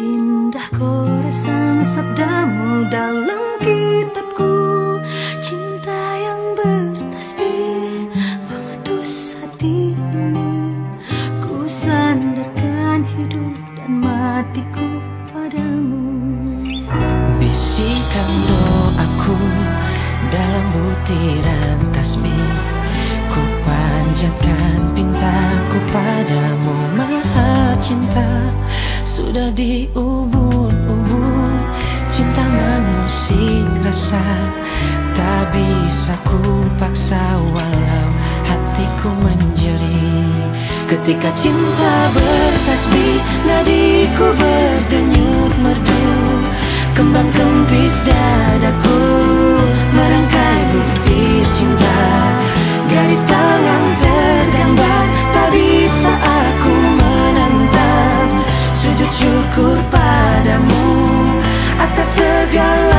Seindah koresan sabdamu dalam kitabku. Cinta yang bertasbih Mengutus hati ini Ku sandarkan hidup dan matiku padamu. Bisikan doaku dalam butiran tasbih. Ku panjatkan pintaku padamu maha cinta Sudah diubun-ubun cinta mengusik rasa Tak bisa ku paksa walau hatiku menjeri. Ketika cinta bertasbih nadiku berdenyut merdu. Kembang kempis que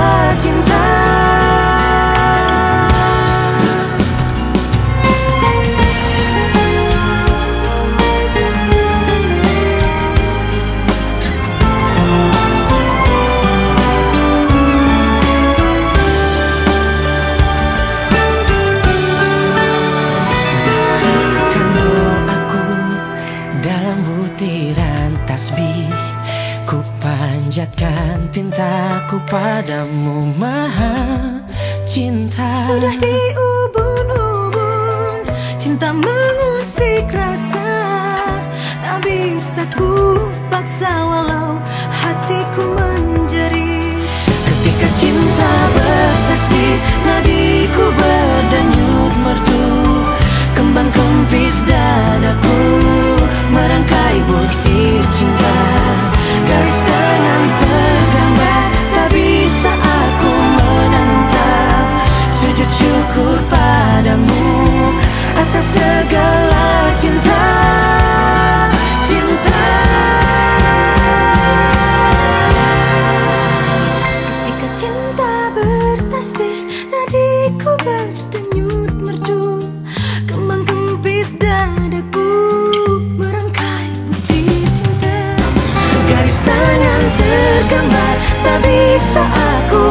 Panjatkan pintaku padamu maha cinta. Sudah diubun-ubun Cinta mengusik rasa. Tak bisa ku paksa walau Garis tangan tergambar. Tak bisa aku